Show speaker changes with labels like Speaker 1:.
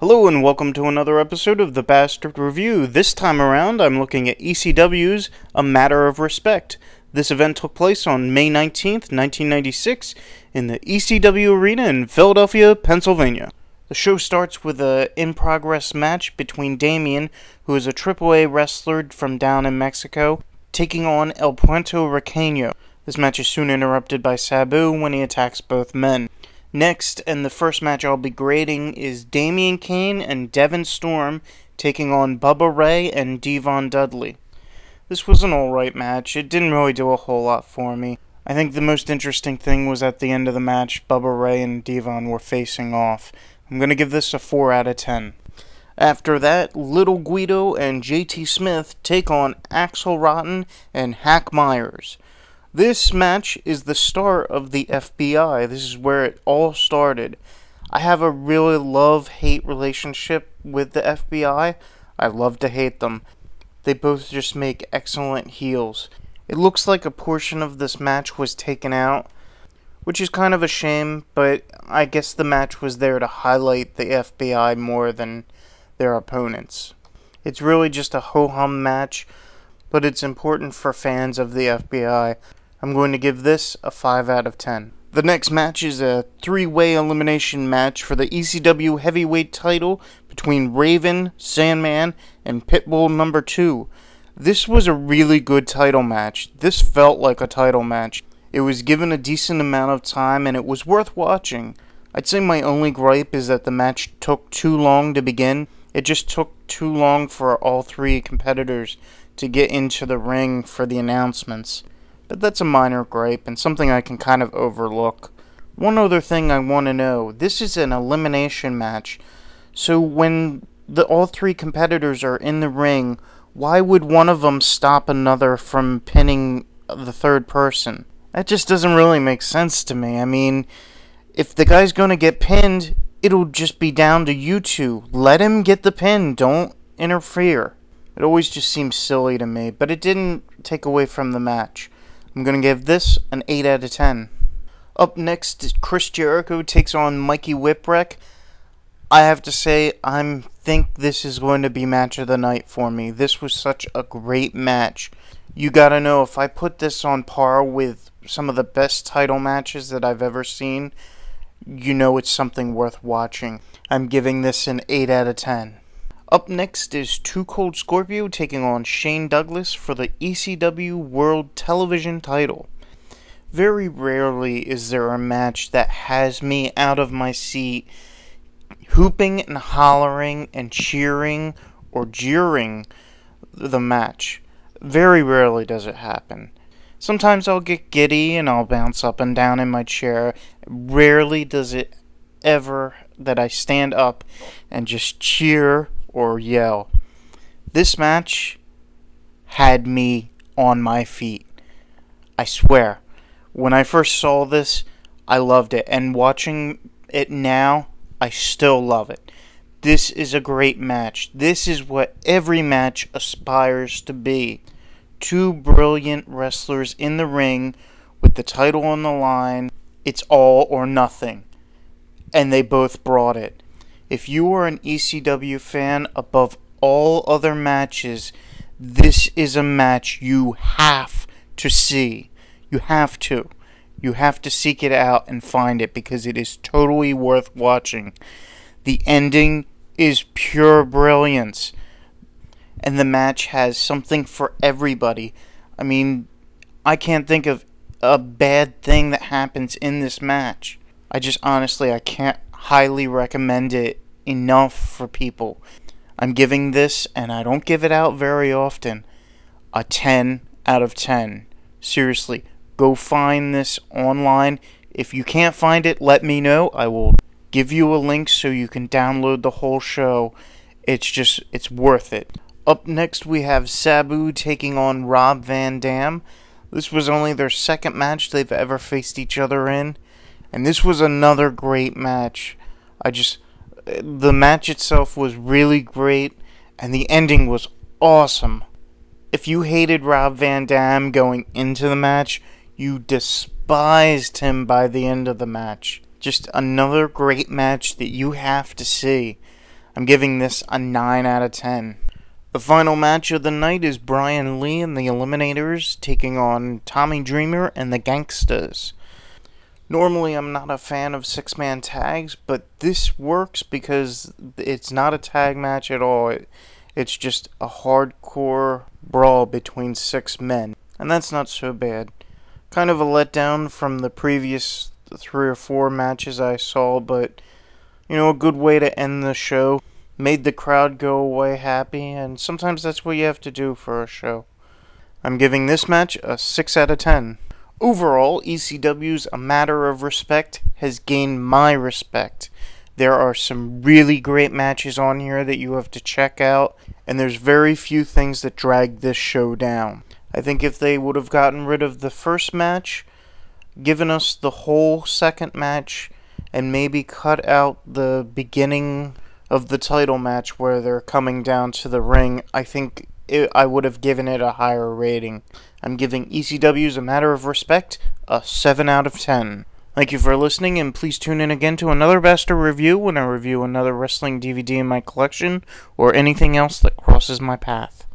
Speaker 1: Hello and welcome to another episode of the Bastard Review. This time around, I'm looking at ECW's A Matter of Respect. This event took place on May 19th, 1996, in the ECW Arena in Philadelphia, Pennsylvania. The show starts with a in progress match between Damien, who is a AAA wrestler from down in Mexico, taking on El Puerto Riqueño. This match is soon interrupted by Sabu when he attacks both men. Next, and the first match I'll be grading, is Damien Kane and Devon Storm taking on Bubba Ray and Devon Dudley. This was an alright match. It didn't really do a whole lot for me. I think the most interesting thing was at the end of the match, Bubba Ray and Devon were facing off. I'm going to give this a 4 out of 10. After that, Little Guido and JT Smith take on Axel Rotten and Hack Myers. This match is the start of the FBI. This is where it all started. I have a really love hate relationship with the FBI. I love to hate them. They both just make excellent heels. It looks like a portion of this match was taken out, which is kind of a shame, but I guess the match was there to highlight the FBI more than their opponents. It's really just a ho hum match, but it's important for fans of the FBI. I'm going to give this a 5 out of 10. The next match is a three way elimination match for the ECW heavyweight title between Raven, Sandman, and Pitbull number 2. This was a really good title match. This felt like a title match. It was given a decent amount of time and it was worth watching. I'd say my only gripe is that the match took too long to begin. It just took too long for all three competitors to get into the ring for the announcements but that's a minor gripe and something I can kind of overlook. One other thing I want to know this is an elimination match, so when the all three competitors are in the ring, why would one of them stop another from pinning the third person? That just doesn't really make sense to me. I mean, if the guy's going to get pinned, it'll just be down to you two. Let him get the pin, don't interfere. It always just seems silly to me, but it didn't take away from the match. I'm going to give this an 8 out of 10. Up next, Chris Jericho takes on Mikey Whipwreck. I have to say, I think this is going to be match of the night for me. This was such a great match. You gotta know, if I put this on par with some of the best title matches that I've ever seen, you know it's something worth watching. I'm giving this an 8 out of 10. Up next is Too Cold Scorpio taking on Shane Douglas for the ECW World Television title. Very rarely is there a match that has me out of my seat, hooping and hollering and cheering or jeering the match. Very rarely does it happen. Sometimes I'll get giddy and I'll bounce up and down in my chair. Rarely does it ever that I stand up and just cheer or yell. This match had me on my feet. I swear. When I first saw this, I loved it. And watching it now, I still love it. This is a great match. This is what every match aspires to be. Two brilliant wrestlers in the ring with the title on the line. It's all or nothing. And they both brought it. If you are an ECW fan above all other matches, this is a match you have to see. You have to. You have to seek it out and find it because it is totally worth watching. The ending is pure brilliance. And the match has something for everybody. I mean, I can't think of a bad thing that happens in this match. I just honestly I can't highly recommend it enough for people. I'm giving this, and I don't give it out very often, a 10 out of 10. Seriously, go find this online. If you can't find it, let me know. I will give you a link so you can download the whole show. It's just, it's worth it. Up next, we have Sabu taking on Rob Van Dam. This was only their second match they've ever faced each other in, and this was another great match. I just the match itself was really great, and the ending was awesome. If you hated Rob Van Dam going into the match, you despised him by the end of the match. Just another great match that you have to see. I'm giving this a 9 out of 10. The final match of the night is Brian Lee and the Eliminators taking on Tommy Dreamer and the Gangstas. Normally, I'm not a fan of six man tags, but this works because it's not a tag match at all. It, it's just a hardcore brawl between six men, and that's not so bad. Kind of a letdown from the previous three or four matches I saw, but you know, a good way to end the show. Made the crowd go away happy, and sometimes that's what you have to do for a show. I'm giving this match a 6 out of 10. Overall, ECW's A Matter of Respect has gained my respect. There are some really great matches on here that you have to check out, and there's very few things that drag this show down. I think if they would have gotten rid of the first match, given us the whole second match, and maybe cut out the beginning of the title match where they're coming down to the ring, I think it, I would have given it a higher rating. I'm giving ECW's A Matter of Respect a 7 out of 10. Thank you for listening, and please tune in again to another Bastard review when I review another wrestling DVD in my collection or anything else that crosses my path.